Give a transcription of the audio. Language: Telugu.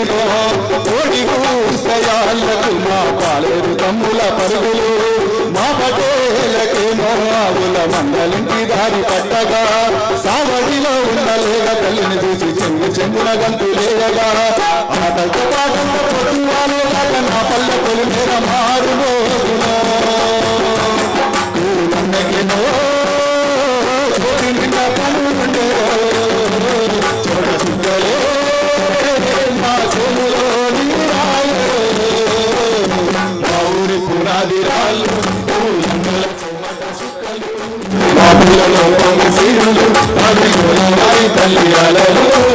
పరుగులు కోడి ఊసయాలకు మా పాలేరు తమ్ముల పరుగులు. మా పటేలకేమో ఆవుల మండలింటి దారి పట్టగా. సావడిలో ఉన్న తల్లిని చూసి చెంగు చెంగున గంతు లేయగా ఆటలతో నా పల్లె يوم سيرلو أبي يوم يتلي على لو